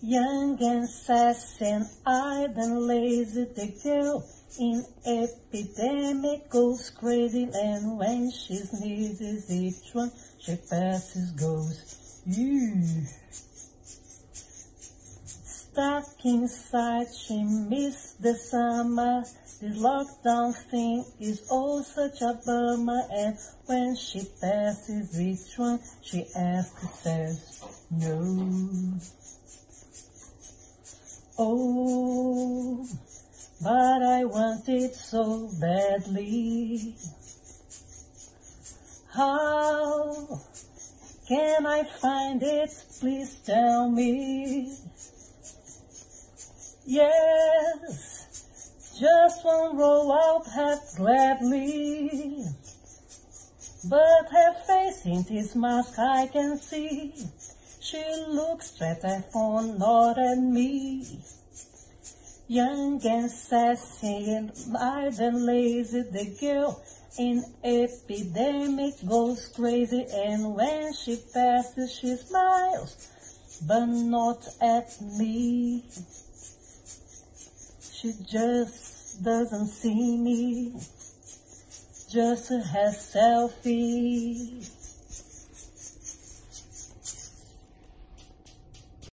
Young and sassy and eyed and lazy, the girl in epidemic goes crazy and when she sneezes each one she passes goes Ew. Stuck inside she missed the summer. This lockdown thing is all such a bummer and when she passes each one she asks says no Oh but I want it so badly. How can I find it? Please tell me. Yes, just one roll out have gladly. But her face in this mask I can see. She looks better phone, not at me. Young and sassy and and lazy, the girl in epidemic goes crazy and when she passes she smiles, but not at me. She just doesn't see me, just her selfie.